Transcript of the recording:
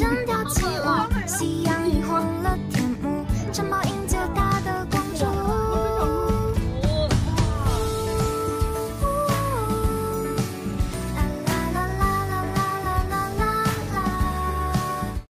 整条起舞夕阳映红了天幕城堡